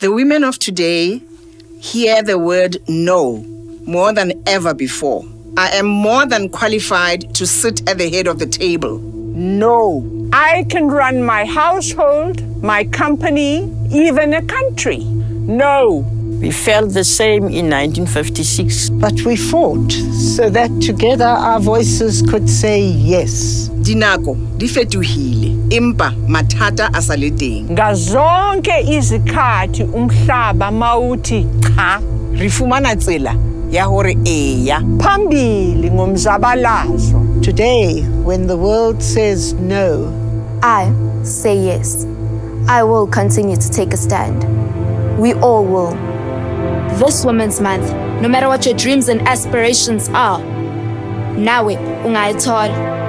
The women of today hear the word no more than ever before. I am more than qualified to sit at the head of the table. No. I can run my household, my company, even a country. No. We felt the same in 1956. But we fought so that together our voices could say yes. Dinako di fetohile empa mathata a sa le teng. Ngazonke izikhathi umhlaba mawuthi cha. Re fumana tsela ya hore eya. Phambili ngomzabalazo. Today when the world says no, I say yes. I will continue to take a stand. We all will. This Women's Month, no matter what your dreams and aspirations are, nawe ungayithola.